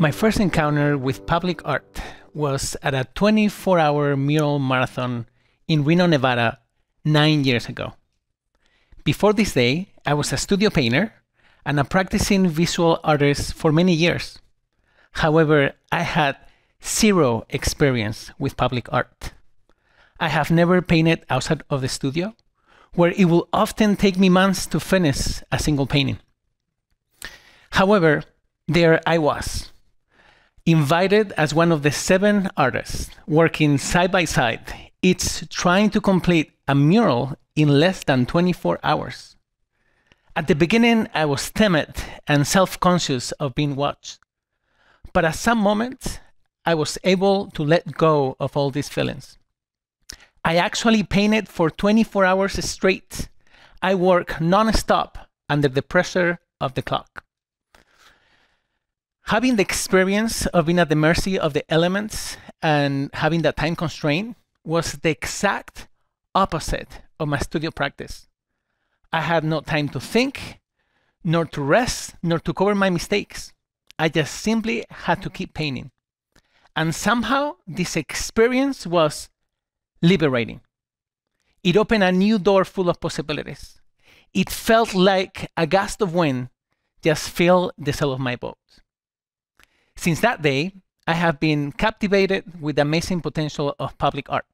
My first encounter with public art was at a 24 hour mural marathon in Reno, Nevada, nine years ago. Before this day, I was a studio painter and a practicing visual artist for many years. However, I had zero experience with public art. I have never painted outside of the studio, where it will often take me months to finish a single painting. However, there I was, invited as one of the seven artists working side by side, each trying to complete a mural in less than 24 hours. At the beginning, I was timid and self conscious of being watched. But at some moments, I was able to let go of all these feelings. I actually painted for 24 hours straight. I work non-stop under the pressure of the clock. Having the experience of being at the mercy of the elements and having that time constraint was the exact opposite of my studio practice. I had no time to think, nor to rest, nor to cover my mistakes. I just simply had to keep painting. And somehow this experience was liberating. It opened a new door full of possibilities. It felt like a gust of wind just filled the sail of my boat. Since that day, I have been captivated with the amazing potential of public art.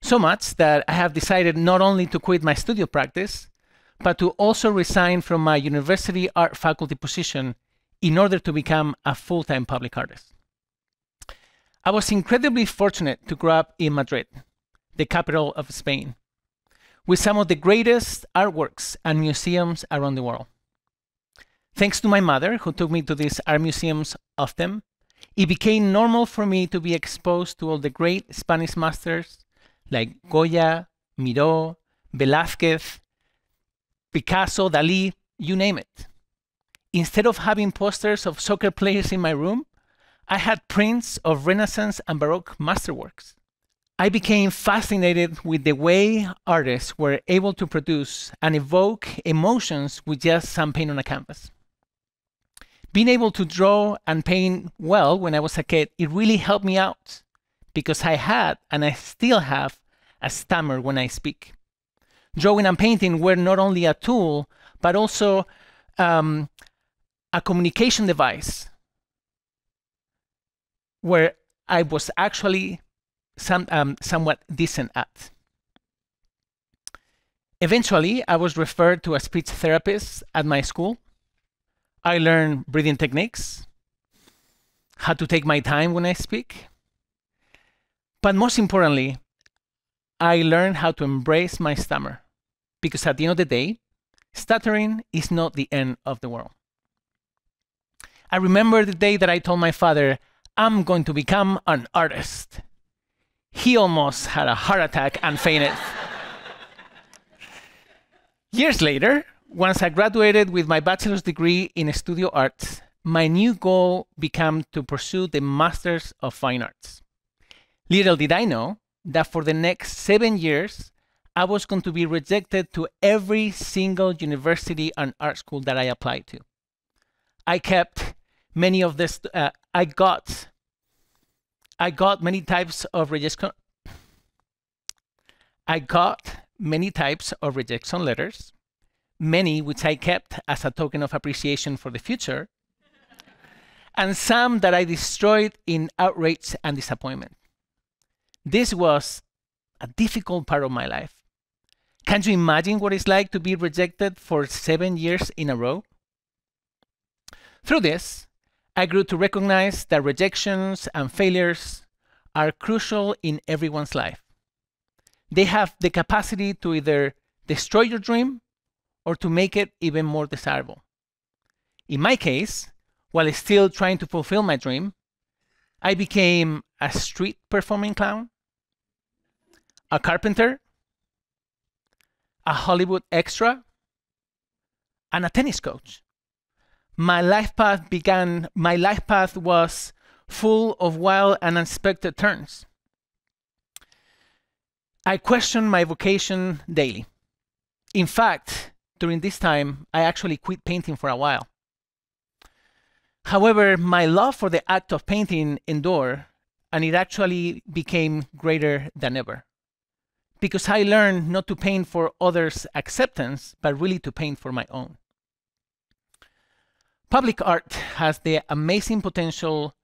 So much that I have decided not only to quit my studio practice, but to also resign from my university art faculty position in order to become a full time public artist. I was incredibly fortunate to grow up in Madrid, the capital of Spain, with some of the greatest artworks and museums around the world. Thanks to my mother, who took me to these art museums often, it became normal for me to be exposed to all the great Spanish masters like Goya, Miró, Velázquez, Picasso, Dali, you name it. Instead of having posters of soccer players in my room, I had prints of Renaissance and Baroque masterworks. I became fascinated with the way artists were able to produce and evoke emotions with just some paint on a canvas. Being able to draw and paint well when I was a kid, it really helped me out because I had and I still have a stammer when I speak. Drawing and painting were not only a tool, but also um, a communication device where I was actually some, um, somewhat decent at. Eventually, I was referred to a speech therapist at my school. I learned breathing techniques, how to take my time when I speak. But most importantly, I learned how to embrace my stammer because at the end of the day, stuttering is not the end of the world. I remember the day that I told my father, I'm going to become an artist. He almost had a heart attack and fainted. Years later, once I graduated with my bachelor's degree in studio arts, my new goal became to pursue the Masters of Fine Arts. Little did I know that for the next seven years, I was going to be rejected to every single university and art school that I applied to. I kept many of this, uh, I got, I got many types of rejection. I got many types of rejection letters, many which I kept as a token of appreciation for the future, and some that I destroyed in outrage and disappointment. This was a difficult part of my life. Can you imagine what it's like to be rejected for seven years in a row? Through this, I grew to recognize that rejections and failures are crucial in everyone's life. They have the capacity to either destroy your dream or to make it even more desirable. In my case, while still trying to fulfill my dream, I became a street performing clown, a carpenter, a Hollywood extra, and a tennis coach. My life path began, my life path was full of wild and unexpected turns. I questioned my vocation daily. In fact, during this time, I actually quit painting for a while. However, my love for the act of painting endured, and it actually became greater than ever. Because I learned not to paint for others' acceptance, but really to paint for my own. Public art has the amazing potential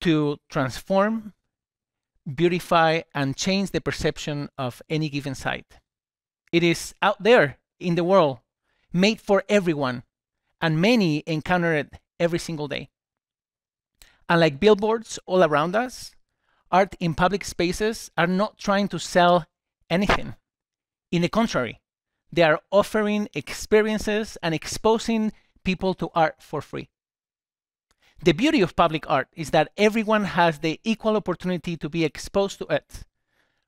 to transform, beautify, and change the perception of any given site. It is out there in the world, made for everyone, and many encounter it every single day. Unlike billboards all around us, art in public spaces are not trying to sell anything. In the contrary, they are offering experiences and exposing people to art for free. The beauty of public art is that everyone has the equal opportunity to be exposed to it,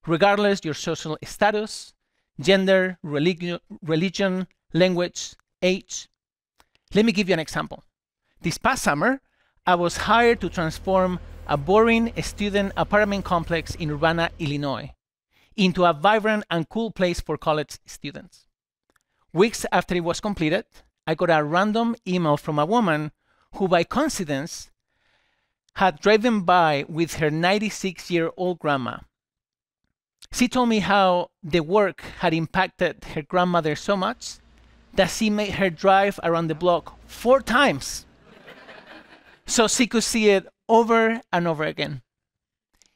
regardless your social status, gender, religion, religion, language, age. Let me give you an example. This past summer, I was hired to transform a boring student apartment complex in Urbana, Illinois, into a vibrant and cool place for college students. Weeks after it was completed, I got a random email from a woman who, by coincidence, had driven by with her 96 year old grandma. She told me how the work had impacted her grandmother so much that she made her drive around the mm-hmm. block four times so she could see it over and over again.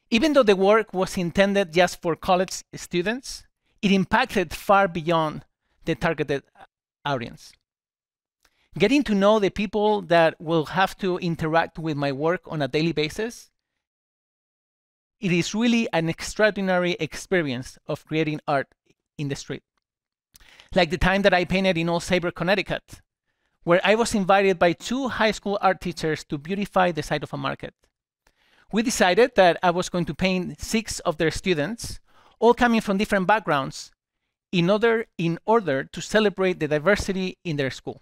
Even though the work was intended just for college students, it impacted far beyond the targeted audience. Getting to know the people that will have to interact with my work on a daily basis, it is really an extraordinary experience of creating art in the street. Like the time that I painted in Old Saybrook, Connecticut, where I was invited by two high school art teachers to beautify the site of a market. We decided that I was going to paint six of their students, all coming from different backgrounds, in order, in order to celebrate the diversity in their school.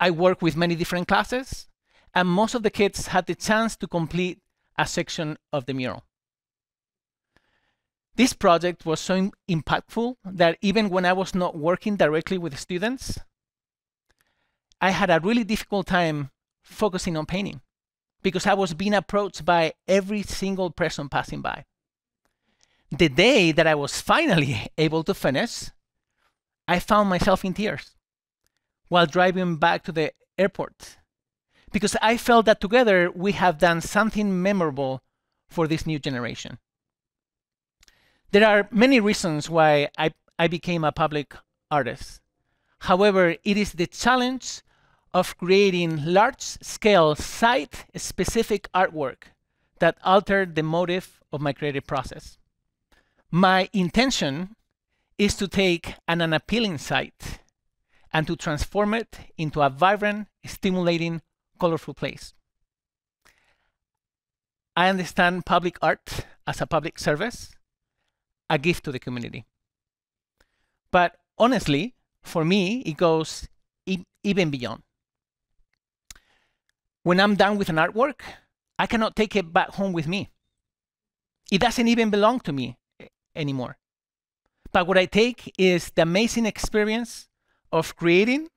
I worked with many different classes, and most of the kids had the chance to complete a section of the mural. This project was so impactful that even when I was not working directly with students, I had a really difficult time focusing on painting because I was being approached by every single person passing by. The day that I was finally able to finish, I found myself in tears while driving back to the airport because I felt that together we have done something memorable for this new generation. There are many reasons why I, I became a public artist. However, it is the challenge of creating large-scale site-specific artwork that altered the motive of my creative process. My intention is to take an unappealing site and to transform it into a vibrant, stimulating, colorful place. I understand public art as a public service, a gift to the community. But honestly, for me, it goes e even beyond. When I'm done with an artwork, I cannot take it back home with me. It doesn't even belong to me eh, anymore. But what I take is the amazing experience of creating,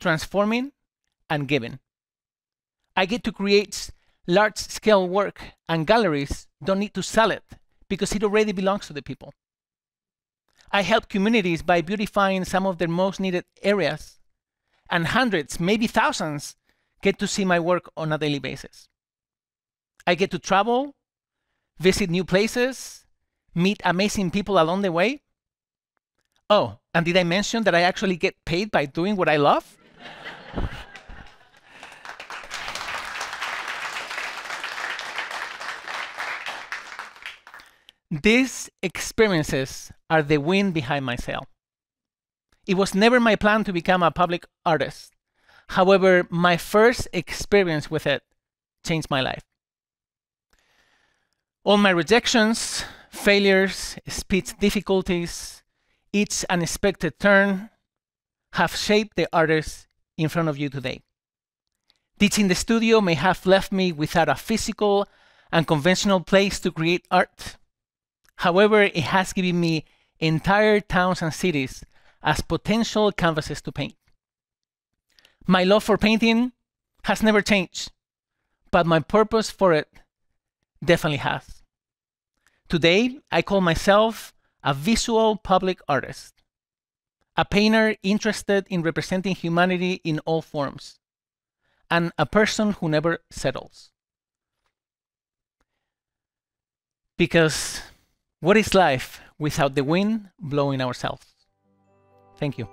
transforming, and giving. I get to create large scale work, and galleries don't need to sell it because it already belongs to the people. I help communities by beautifying some of their most needed areas, and hundreds, maybe thousands, get to see my work on a daily basis. I get to travel, visit new places, meet amazing people along the way, Oh, and did I mention that I actually get paid by doing what I love? These experiences are the wind behind my sail. It was never my plan to become a public artist. However, my first experience with it changed my life. All my rejections, failures, speech difficulties, each unexpected turn have shaped the artist in front of you today. Teaching the studio may have left me without a physical and conventional place to create art. However, it has given me entire towns and cities as potential canvases to paint. My love for painting has never changed, but my purpose for it definitely has. Today, I call myself a visual public artist, a painter interested in representing humanity in all forms, and a person who never settles. Because what is life without the wind blowing ourselves? Thank you.